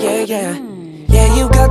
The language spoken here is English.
yeah, yeah. Yeah, you got